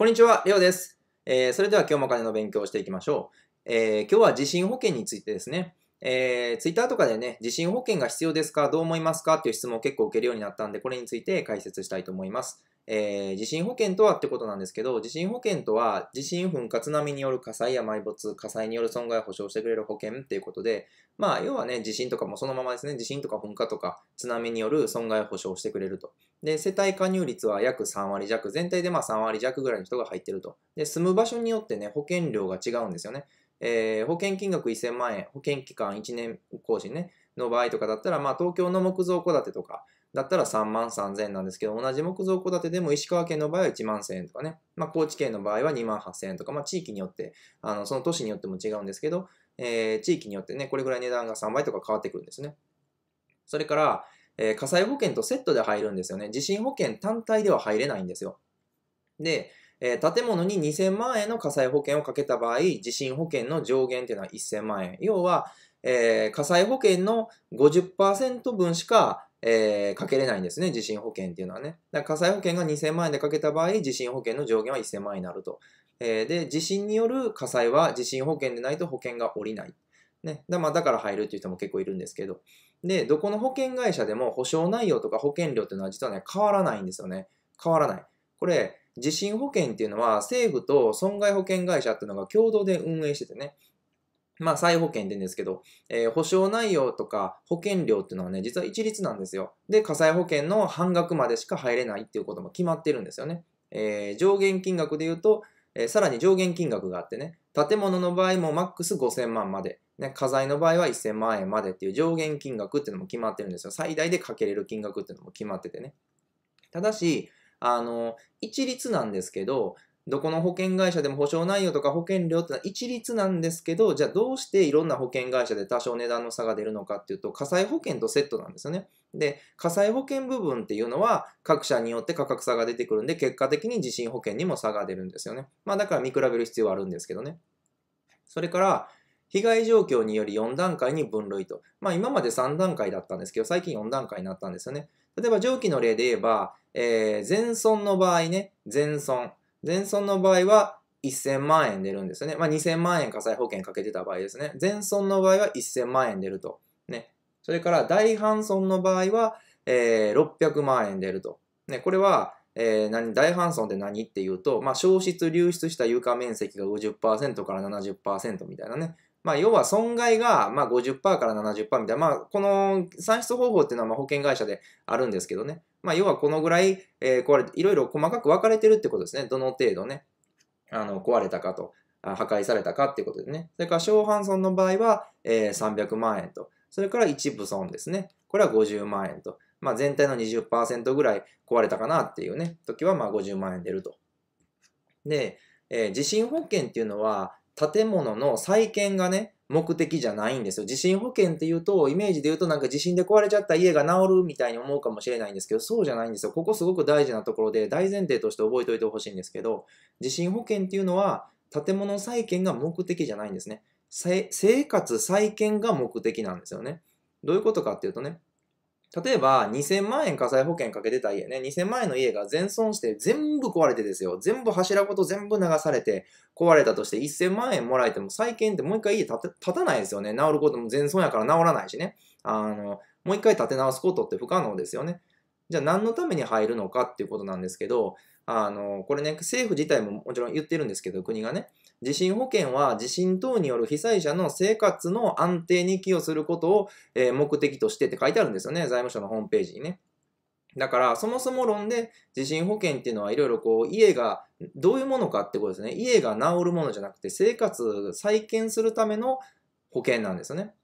こんにちは、りょうです。えー、それでは今日もお金の勉強をしていきましょう。えー、今日は地震保険についてですね。えー、ツイッターとかでね、地震保険が必要ですかどう思いますかっていう質問を結構受けるようになったんで、これについて解説したいと思います。えー、地震保険とはってことなんですけど、地震保険とは、地震噴火津波による火災や埋没、火災による損害を保証してくれる保険っていうことで、まあ、要はね、地震とかもそのままですね、地震とか噴火とか津波による損害を保証してくれると。で、世帯加入率は約3割弱、全体でまあ3割弱ぐらいの人が入ってると。で、住む場所によってね、保険料が違うんですよね。えー、保険金額1000万円、保険期間1年更新ね、の場合とかだったら、まあ東京の木造戸建てとか、だったら3万3000円なんですけど、同じ木造戸建てでも石川県の場合は1万1000円とかね、まあ、高知県の場合は2万8000円とか、まあ、地域によって、あのその都市によっても違うんですけど、えー、地域によってね、これぐらい値段が3倍とか変わってくるんですね。それから、えー、火災保険とセットで入るんですよね。地震保険単体では入れないんですよ。で、えー、建物に2000万円の火災保険をかけた場合、地震保険の上限っていうのは1000万円。要は、えー、火災保険の50%分しかえー、かけれないんですね、地震保険っていうのはね。だから火災保険が2000万円でかけた場合、地震保険の上限は1000万円になると。えー、で、地震による火災は地震保険でないと保険が下りない。ね。だ,、まあ、だから入るっていう人も結構いるんですけど。で、どこの保険会社でも保証内容とか保険料っていうのは実はね、変わらないんですよね。変わらない。これ、地震保険っていうのは政府と損害保険会社っていうのが共同で運営しててね。まあ、再保険って言うんですけど、えー、保証内容とか保険料っていうのはね、実は一律なんですよ。で、火災保険の半額までしか入れないっていうことも決まってるんですよね。えー、上限金額で言うと、えー、さらに上限金額があってね、建物の場合もマックス5000万まで、ね、家財の場合は1000万円までっていう上限金額っていうのも決まってるんですよ。最大でかけれる金額っていうのも決まっててね。ただし、あの、一律なんですけど、どこの保険会社でも保証内容とか保険料ってのは一律なんですけど、じゃあどうしていろんな保険会社で多少値段の差が出るのかっていうと、火災保険とセットなんですよね。で、火災保険部分っていうのは各社によって価格差が出てくるんで、結果的に地震保険にも差が出るんですよね。まあだから見比べる必要はあるんですけどね。それから、被害状況により4段階に分類と。まあ今まで3段階だったんですけど、最近4段階になったんですよね。例えば上記の例で言えば、えー、全損の場合ね、全損。全損の場合は1000万円出るんですよね。まあ、2000万円火災保険かけてた場合ですね。全損の場合は1000万円出ると。ね。それから大半損の場合は、えー、600万円出ると。ね。これは、えー、何？大半損って何っていうと、まあ、消失流出した床面積が50%から70%みたいなね。まあ、要は損害が、まあ、50%から70%みたいな、まあ、この算出方法っていうのはまあ保険会社であるんですけどね。まあ、要はこのぐらい、えー、壊れて、いろいろ細かく分かれてるってことですね。どの程度ね、あの、壊れたかと、破壊されたかっていうことでね。それから小半損の場合は、えー、300万円と。それから一部損ですね。これは50万円と。まあ、全体の20%ぐらい壊れたかなっていうね、時はまあ50万円出ると。で、えー、地震保険っていうのは、建物の再建がね、目的じゃないんですよ。地震保険っていうと、イメージで言うとなんか地震で壊れちゃった家が治るみたいに思うかもしれないんですけど、そうじゃないんですよ。ここすごく大事なところで、大前提として覚えておいてほしいんですけど、地震保険っていうのは、建物再建が目的じゃないんですね。生活再建が目的なんですよね。どういうことかっていうとね、例えば、2000万円火災保険かけてた家ね、2000万円の家が全損して全部壊れてですよ。全部柱ごと全部流されて壊れたとして1000万円もらえても再建ってもう一回家建たないですよね。治ることも全損やから治らないしね。あの、もう一回建て直すことって不可能ですよね。じゃあ何のために入るのかっていうことなんですけど、あの、これね、政府自体ももちろん言ってるんですけど、国がね、地震保険は地震等による被災者の生活の安定に寄与することを、え目的としてって書いてあるんですよね、財務省のホームページにね。だから、そもそも論で地震保険っていうのはいろいろこう、家がどういうものかってことですね。家が治るものじゃなくて、生活再建するための保険なんですよね。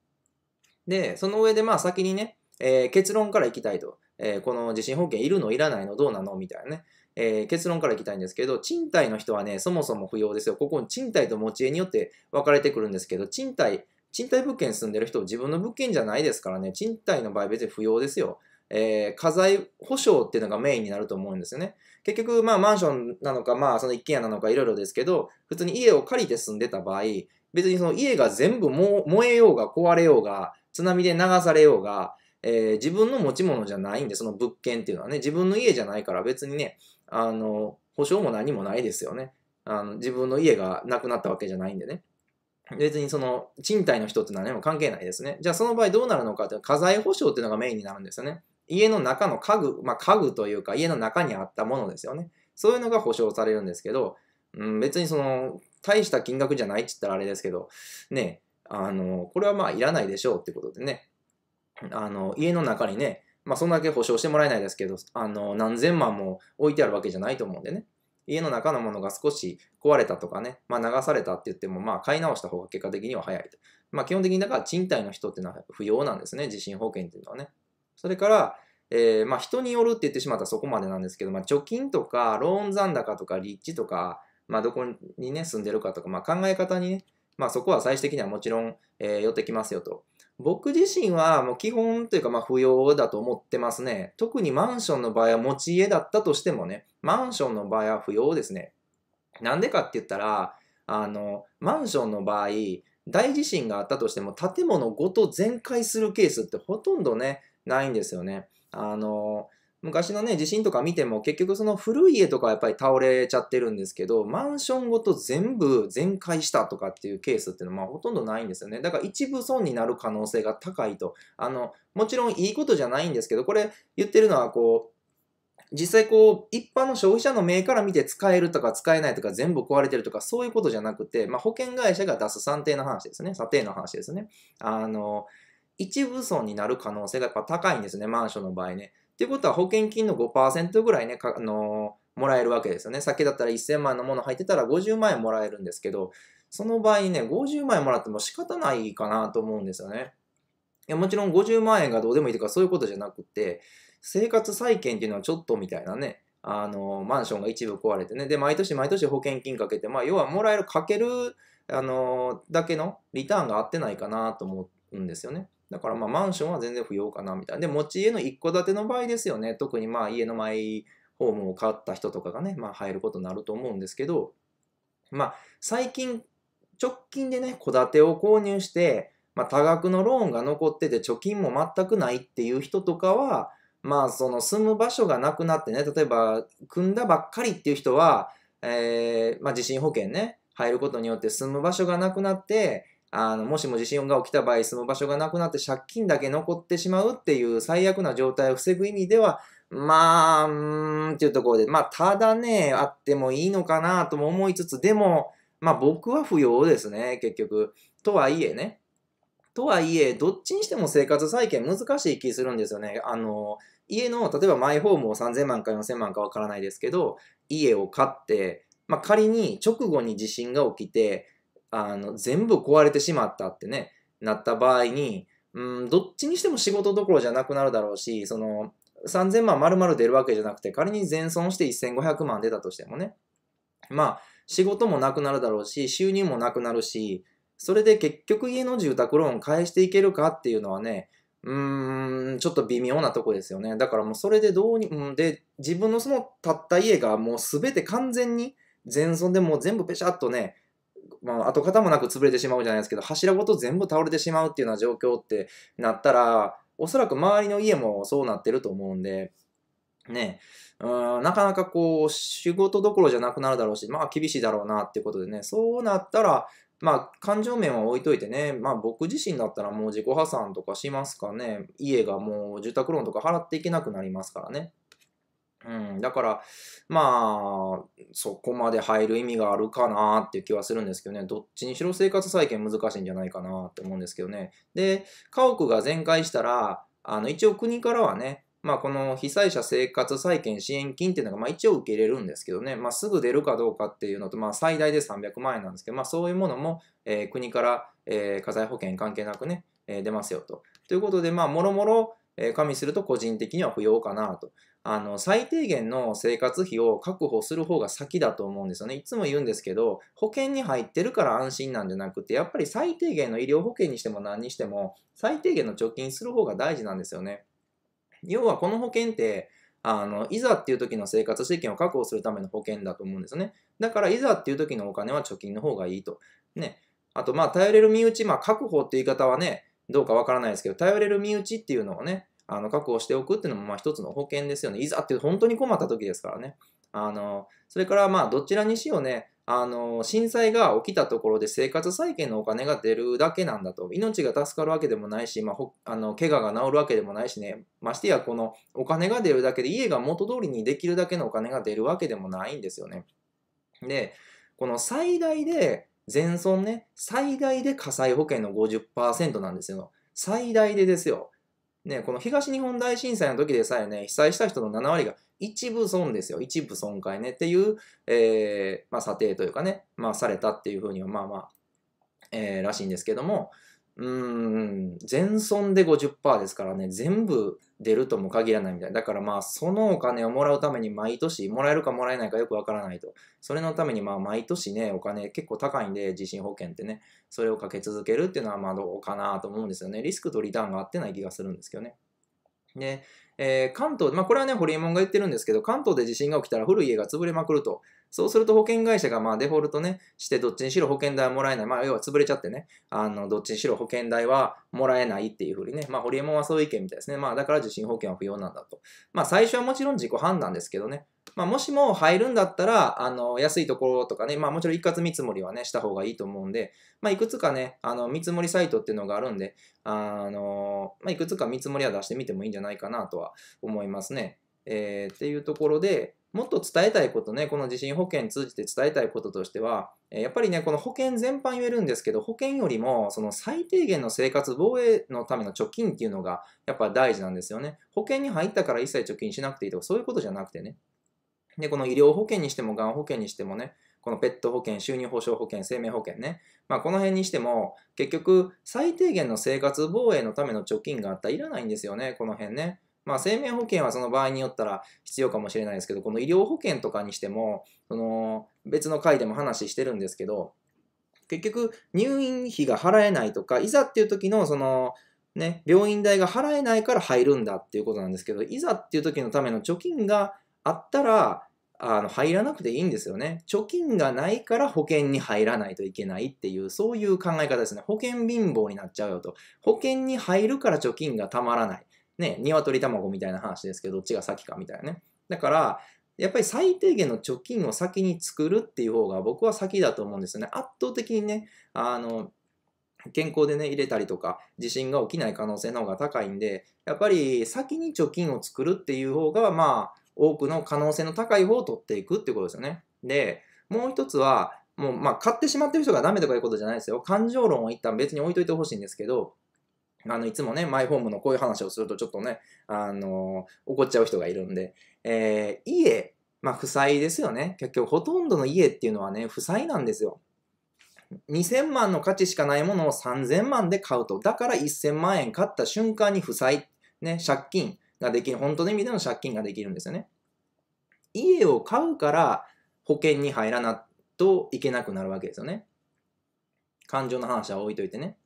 で、その上でまあ先にね、えー、結論からいきたいと。えー、この地震保険いるのいらないのどうなのみたいなね。えー、結論からいきたいんですけど、賃貸の人はね、そもそも不要ですよ。ここに賃貸と持ち家によって分かれてくるんですけど、賃貸、賃貸物件住んでる人、自分の物件じゃないですからね、賃貸の場合別に不要ですよ。えー、家財保証っていうのがメインになると思うんですよね。結局、まあ、マンションなのか、まあ、その一軒家なのか、いろいろですけど、普通に家を借りて住んでた場合、別にその家が全部燃えようが壊れようが、津波で流されようが、えー、自分の持ち物じゃないんで、その物件っていうのはね、自分の家じゃないから別にね、あの、保証も何もないですよね。あの自分の家がなくなったわけじゃないんでね。別にその賃貸の人って何も関係ないですね。じゃあその場合どうなるのかという家財保証っていうのがメインになるんですよね。家の中の家具、まあ家具というか家の中にあったものですよね。そういうのが保証されるんですけど、うん、別にその大した金額じゃないって言ったらあれですけど、ね、あの、これはまあいらないでしょうってことでね、あの、家の中にね、まあそんだけ保証してもらえないですけど、あの、何千万も置いてあるわけじゃないと思うんでね。家の中のものが少し壊れたとかね、まあ、流されたって言っても、まあ、買い直した方が結果的には早いと。まあ、基本的にだから賃貸の人っていうのは不要なんですね、地震保険っていうのはね。それから、えー、まあ、人によるって言ってしまったらそこまでなんですけど、まあ、貯金とか、ローン残高とか、立地とか、まあ、どこにね、住んでるかとか、まあ、考え方にね、まあ、そこは最終的にはもちろん、えー、寄ってきますよと。僕自身はもう基本というかまあ不要だと思ってますね。特にマンションの場合は持ち家だったとしてもね、マンションの場合は不要ですね。なんでかって言ったら、あの、マンションの場合、大地震があったとしても建物ごと全壊するケースってほとんどね、ないんですよね。あの、昔のね、地震とか見ても結局その古い家とかはやっぱり倒れちゃってるんですけど、マンションごと全部全壊したとかっていうケースっていうのはまあほとんどないんですよね。だから一部損になる可能性が高いと。あの、もちろんいいことじゃないんですけど、これ言ってるのはこう、実際こう、一般の消費者の目から見て使えるとか使えないとか全部壊れてるとかそういうことじゃなくて、まあ、保険会社が出す算定の話ですね。査定の話ですね。あの、一部損になる可能性がやっぱ高いんですね、マンションの場合ね。っていうことは保険金の5%ぐらいね、あのもらえるわけですよね。先だったら1000万のもの入ってたら50万円もらえるんですけど、その場合ね、50万円もらっても仕方ないかなと思うんですよね。いやもちろん50万円がどうでもいいとかそういうことじゃなくて、生活再建っていうのはちょっとみたいなね、あの、マンションが一部壊れてね、で、毎年毎年保険金かけて、まあ、要はもらえるかける、あの、だけのリターンが合ってないかなと思うんですよね。だからまあマンションは全然不要かなみたいな。で、持ち家の一戸建ての場合ですよね。特にまあ家のマイホームを買った人とかがね、まあ入ることになると思うんですけど、まあ最近、直近でね、戸建てを購入して、まあ多額のローンが残ってて貯金も全くないっていう人とかは、まあその住む場所がなくなってね、例えば組んだばっかりっていう人は、えー、まあ地震保険ね、入ることによって住む場所がなくなって、あのもしも地震が起きた場合住む場所がなくなって借金だけ残ってしまうっていう最悪な状態を防ぐ意味ではまあ、うーんっていうところで、まあ、ただね、あってもいいのかなとも思いつつ、でも、まあ僕は不要ですね、結局。とはいえね。とはいえ、どっちにしても生活再建難しい気するんですよね。あの、家の、例えばマイホームを3000万か4000万かわからないですけど、家を買って、まあ仮に直後に地震が起きて、あの、全部壊れてしまったってね、なった場合に、うん、どっちにしても仕事どころじゃなくなるだろうし、その、3000万丸々出るわけじゃなくて、仮に全損して1500万出たとしてもね、まあ、仕事もなくなるだろうし、収入もなくなるし、それで結局家の住宅ローン返していけるかっていうのはね、うーん、ちょっと微妙なとこですよね。だからもうそれでどうに、うん、で、自分のその建った家がもうすべて完全に全損でもう全部ペシャッとね、まあ、跡形もなく潰れてしまうじゃないですけど、柱ごと全部倒れてしまうっていうような状況ってなったら、おそらく周りの家もそうなってると思うんで、ね、うんなかなかこう、仕事どころじゃなくなるだろうし、まあ厳しいだろうなっていうことでね、そうなったら、まあ感情面は置いといてね、まあ僕自身だったらもう自己破産とかしますかね、家がもう住宅ローンとか払っていけなくなりますからね。うん、だから、まあ、そこまで入る意味があるかなっていう気はするんですけどね、どっちにしろ生活再建難しいんじゃないかなって思うんですけどね。で、家屋が全壊したら、あの、一応国からはね、まあ、この被災者生活再建支援金っていうのが、まあ、一応受け入れるんですけどね、まあ、すぐ出るかどうかっていうのと、まあ、最大で300万円なんですけど、まあ、そういうものも、えー、国から、えー、火災保険関係なくね、えー、出ますよと。ということで、まあ、もろもろ、え加味すると個人的には不要かなと。あの、最低限の生活費を確保する方が先だと思うんですよね。いつも言うんですけど、保険に入ってるから安心なんじゃなくて、やっぱり最低限の医療保険にしても何にしても、最低限の貯金する方が大事なんですよね。要はこの保険って、あの、いざっていう時の生活資金を確保するための保険だと思うんですよね。だから、いざっていう時のお金は貯金の方がいいと。ね。あと、まあ、頼れる身内、まあ、確保って言い方はね、どうかわからないですけど、頼れる身内っていうのをね、あの確保しておくっていうのもまあ一つの保険ですよね。いざって本当に困った時ですからね。あの、それからまあどちらにしようね、あの、震災が起きたところで生活再建のお金が出るだけなんだと。命が助かるわけでもないし、まあ、ほあの怪我が治るわけでもないしね、ましてやこのお金が出るだけで家が元通りにできるだけのお金が出るわけでもないんですよね。で、この最大で、全損ね、最大で火災保険の50%なんですよ。最大でですよ。ね、この東日本大震災の時でさえね、被災した人の7割が一部損ですよ。一部損壊ねっていう、えー、まあ、査定というかね、まあ、されたっていうふうには、まあまあ、えー、らしいんですけども、うん、全損で50%ですからね、全部出るとも限らないみたいな。だからまあ、そのお金をもらうために毎年、もらえるかもらえないかよくわからないと。それのためにまあ、毎年ね、お金結構高いんで、地震保険ってね、それをかけ続けるっていうのはまあ、どうかなと思うんですよね。リスクとリターンが合ってない気がするんですけどね。で、えー、関東、まあ、これはね、ホリエモンが言ってるんですけど、関東で地震が起きたら古い家が潰れまくると。そうすると保険会社がまあデフォルトね、してどっちにしろ保険代はもらえない。まあ、要は潰れちゃってね、あの、どっちにしろ保険代はもらえないっていうふうにね、まあ、ホリエモンはそういう意見みたいですね。まあ、だから地震保険は不要なんだと。まあ、最初はもちろん自己判断ですけどね。まあ、もしも入るんだったら、あの、安いところとかね、まあ、もちろん一括見積もりはね、した方がいいと思うんで、まあ、いくつかね、あの、見積もりサイトっていうのがあるんで、あの、まあ、いくつか見積もりは出してみてもいいんじゃないかなとは思いますね。えー、っていうところで、もっと伝えたいことね、この地震保険通じて伝えたいこととしては、やっぱりね、この保険全般言えるんですけど、保険よりも、その最低限の生活防衛のための貯金っていうのが、やっぱ大事なんですよね。保険に入ったから一切貯金しなくていいとか、そういうことじゃなくてね。で、この医療保険にしても、がん保険にしてもね、このペット保険、収入保障保険、生命保険ね。まあ、この辺にしても、結局、最低限の生活防衛のための貯金があったらいらないんですよね、この辺ね。まあ、生命保険はその場合によったら必要かもしれないですけど、この医療保険とかにしても、その別の回でも話してるんですけど、結局入院費が払えないとか、いざっていう時のその、ね、病院代が払えないから入るんだっていうことなんですけど、いざっていう時のための貯金があったら、あの入らなくていいんですよね。貯金がないから保険に入らないといけないっていう、そういう考え方ですね。保険貧乏になっちゃうよと。保険に入るから貯金がたまらない。ね、鶏卵みたいな話ですけど、どっちが先かみたいなね。だから、やっぱり最低限の貯金を先に作るっていう方が僕は先だと思うんですよね。圧倒的にね、あの、健康でね、入れたりとか、地震が起きない可能性の方が高いんで、やっぱり先に貯金を作るっていう方が、まあ、多くの可能性の高い方を取っていくってことですよね。で、もう一つは、もう、まあ、買ってしまってる人がダメとかいうことじゃないですよ。感情論を一旦別に置いといてほしいんですけど、あの、いつもね、マイホームのこういう話をするとちょっとね、あの、怒っちゃう人がいるんで、えー、家、まあ、負債ですよね。結局、ほとんどの家っていうのはね、負債なんですよ。2000万の価値しかないものを3000万で買うと。だから1000万円買った瞬間に負債、ね、借金ができる。本当の意味での借金ができるんですよね。家を買うから保険に入らないといけなくなるわけですよね。感情の話は置いといてね。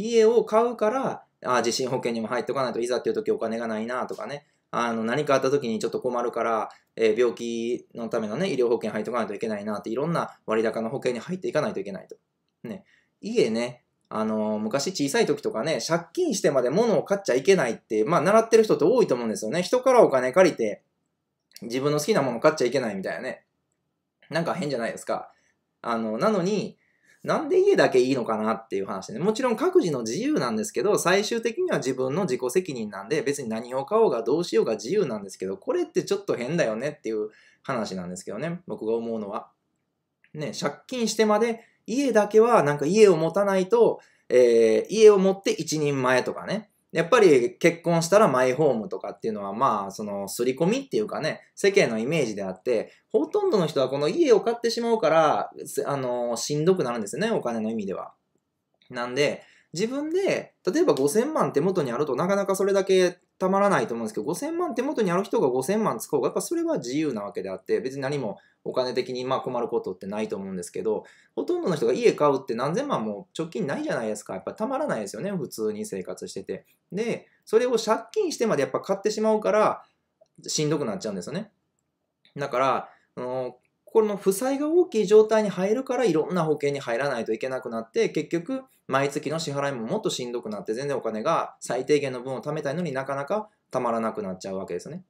家を買うから、あ地震保険にも入っておかないといざっていう時お金がないなとかね、あの何かあった時にちょっと困るから、えー、病気のためのね、医療保険入っておかないといけないなっていろんな割高の保険に入っていかないといけないと。ね、家ね、あのー、昔小さい時とかね、借金してまで物を買っちゃいけないって、まあ習ってる人って多いと思うんですよね。人からお金借りて、自分の好きなもの買っちゃいけないみたいなね。なんか変じゃないですか。あの、なのに、なんで家だけいいのかなっていう話ね。もちろん各自の自由なんですけど、最終的には自分の自己責任なんで、別に何を買おうがどうしようが自由なんですけど、これってちょっと変だよねっていう話なんですけどね。僕が思うのは。ね、借金してまで家だけはなんか家を持たないと、えー、家を持って一人前とかね。やっぱり結婚したらマイホームとかっていうのはまあその刷り込みっていうかね世間のイメージであってほとんどの人はこの家を買ってしまうからあのしんどくなるんですよねお金の意味では。なんで自分で例えば5000万手元にあるとなかなかそれだけたまらないと思うんですけど5000万手元にある人が5000万使おうがやっぱそれは自由なわけであって別に何もお金的にまあ困ることってないと思うんですけど、ほとんどの人が家買うって何千万も貯金ないじゃないですか。やっぱたまらないですよね、普通に生活してて。で、それを借金してまでやっぱ買ってしまうから、しんどくなっちゃうんですよね。だから、あのこの負債が大きい状態に入るからいろんな保険に入らないといけなくなって結局毎月の支払いももっとしんどくなって全然お金が最低限の分を貯めたいのになかなかたまらなくなっちゃうわけですね。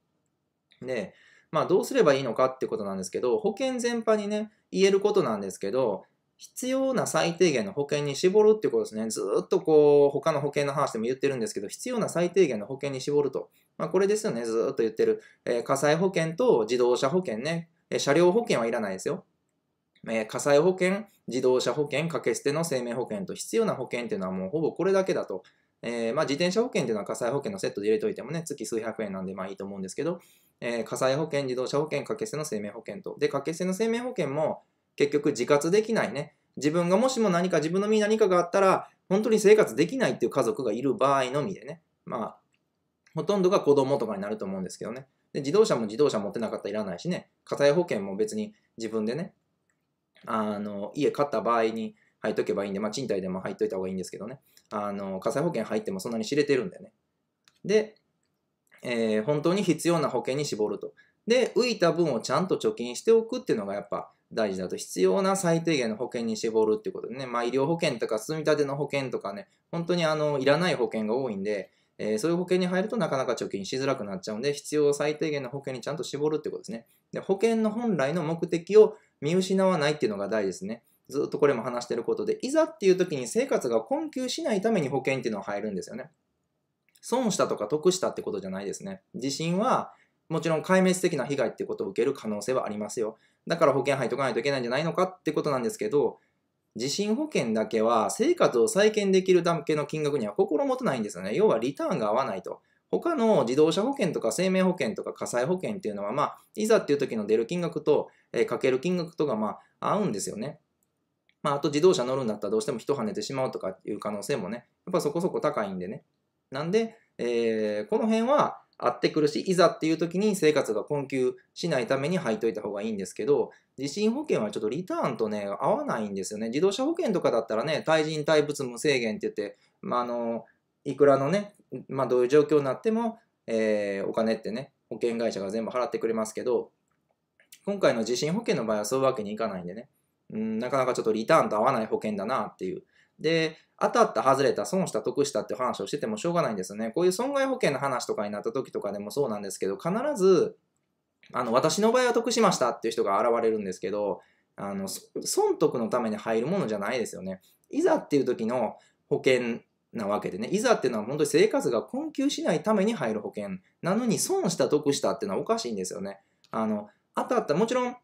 でまあ、どうすればいいのかってことなんですけど、保険全般にね、言えることなんですけど、必要な最低限の保険に絞るってことですね。ずっとこう、他の保険の話でも言ってるんですけど、必要な最低限の保険に絞ると。まあ、これですよね、ずっと言ってる。えー、火災保険と自動車保険ね。えー、車両保険はいらないですよ。えー、火災保険、自動車保険、掛け捨ての生命保険と必要な保険っていうのはもうほぼこれだけだと。えー、まあ、自転車保険っていうのは火災保険のセットで入れといてもね、月数百円なんでまあいいと思うんですけど、えー、火災保険、自動車保険、掛け捨ての生命保険と。で、掛け捨ての生命保険も結局自活できないね。自分がもしも何か自分の身に何かがあったら、本当に生活できないっていう家族がいる場合のみでね、まあ、ほとんどが子供とかになると思うんですけどね。で、自動車も自動車持ってなかったらいらないしね、火災保険も別に自分でね、あの、家買った場合に入っとけばいいんで、まあ、賃貸でも入っといた方がいいんですけどね、あの、火災保険入ってもそんなに知れてるんだよね。で、えー、本当に必要な保険に絞ると。で、浮いた分をちゃんと貯金しておくっていうのがやっぱ大事だと必要な最低限の保険に絞るっていうことでね、まあ、医療保険とか積み立ての保険とかね、本当にあのいらない保険が多いんで、えー、そういう保険に入るとなかなか貯金しづらくなっちゃうんで、必要最低限の保険にちゃんと絞るってことですね。で保険の本来の目的を見失わないっていうのが大事ですね。ずっとこれも話してることで、いざっていう時に生活が困窮しないために保険っていうのは入るんですよね。損したとか得したってことじゃないですね。地震はもちろん壊滅的な被害ってことを受ける可能性はありますよ。だから保険入っとかないといけないんじゃないのかってことなんですけど、地震保険だけは生活を再建できるだけの金額には心もとないんですよね。要はリターンが合わないと。他の自動車保険とか生命保険とか火災保険っていうのは、まあ、いざっていう時の出る金額と、えー、かける金額とか、まあ、合うんですよね。まあ、あと自動車乗るんだったらどうしても人跳ねてしまうとかいう可能性もね、やっぱそこそこ高いんでね。なんで、えー、この辺は、あってくるし、いざっていう時に生活が困窮しないために入っといた方がいいんですけど、地震保険はちょっとリターンとね、合わないんですよね。自動車保険とかだったらね、対人対物無制限って言って、まあ、あの、いくらのね、まあ、どういう状況になっても、えー、お金ってね、保険会社が全部払ってくれますけど、今回の地震保険の場合はそういうわけにいかないんでね、うん、なかなかちょっとリターンと合わない保険だなっていう。で、当たった、外れた、損した、得したって話をしててもしょうがないんですよね。こういう損害保険の話とかになった時とかでもそうなんですけど、必ず、あの、私の場合は得しましたっていう人が現れるんですけど、あの、損得のために入るものじゃないですよね。いざっていう時の保険なわけでね、いざっていうのは本当に生活が困窮しないために入る保険なのに損した得したっていうのはおかしいんですよね。あの、当たった、もちろん、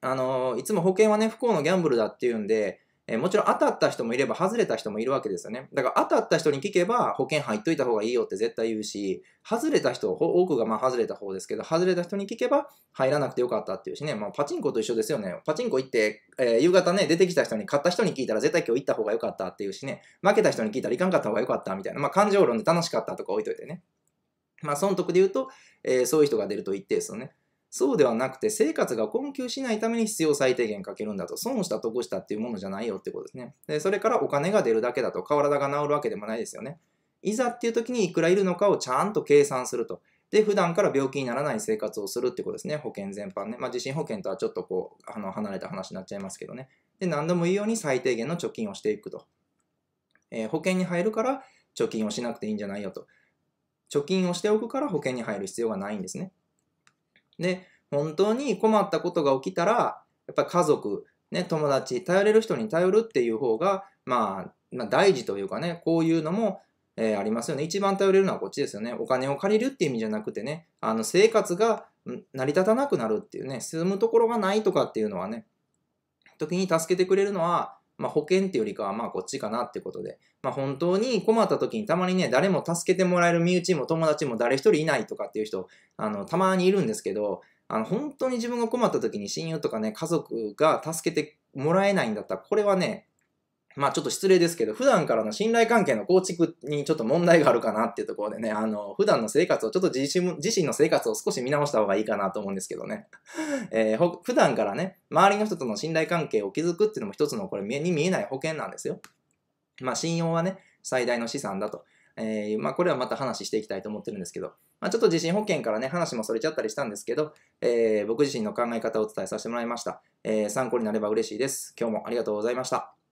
あの、いつも保険はね、不幸のギャンブルだっていうんで、えもちろん当たった人もいれば外れた人もいるわけですよね。だから当たった人に聞けば保険入っといた方がいいよって絶対言うし、外れた人、多くがまあ外れた方ですけど、外れた人に聞けば入らなくてよかったっていうしね、まあ、パチンコと一緒ですよね。パチンコ行って、えー、夕方ね、出てきた人に、買った人に聞いたら絶対今日行った方がよかったっていうしね、負けた人に聞いたら行かんかった方がよかったみたいな、まあ感情論で楽しかったとか置いといてね。まあ損得で言うと、えー、そういう人が出ると一定ですよね。そうではなくて、生活が困窮しないために必要最低限かけるんだと、損した得したっていうものじゃないよってことですね。でそれからお金が出るだけだと、体が治るわけでもないですよね。いざっていう時にいくらいるのかをちゃんと計算すると。で、普段から病気にならない生活をするってことですね。保険全般ね。まあ、地震保険とはちょっとこう、あの、離れた話になっちゃいますけどね。で、何度も言うように最低限の貯金をしていくと。えー、保険に入るから貯金をしなくていいんじゃないよと。貯金をしておくから保険に入る必要がないんですね。で、本当に困ったことが起きたら、やっぱり家族、ね、友達、頼れる人に頼るっていう方が、まあ、まあ、大事というかね、こういうのも、えー、ありますよね。一番頼れるのはこっちですよね。お金を借りるっていう意味じゃなくてね、あの生活が成り立たなくなるっていうね、住むところがないとかっていうのはね、時に助けてくれるのは、まあ、保険ってよりかは、まあ、こっちかなってことで、まあ、本当に困った時にたまにね、誰も助けてもらえる身内も友達も誰一人いないとかっていう人、あの、たまにいるんですけど、あの、本当に自分が困った時に親友とかね、家族が助けてもらえないんだったら、これはね、まあちょっと失礼ですけど、普段からの信頼関係の構築にちょっと問題があるかなっていうところでね、あの、普段の生活を、ちょっと自身自身の生活を少し見直した方がいいかなと思うんですけどね。えー、普段からね、周りの人との信頼関係を築くっていうのも一つのこれ目に見えない保険なんですよ。まあ信用はね、最大の資産だと。えー、まあ、これはまた話していきたいと思ってるんですけど、まあ、ちょっと地震保険からね、話もそれちゃったりしたんですけど、えー、僕自身の考え方をお伝えさせてもらいました。えー、参考になれば嬉しいです。今日もありがとうございました。